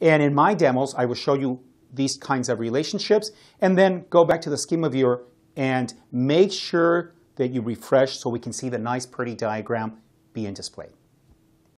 And in my demos, I will show you these kinds of relationships and then go back to the schema viewer and make sure that you refresh so we can see the nice pretty diagram being displayed.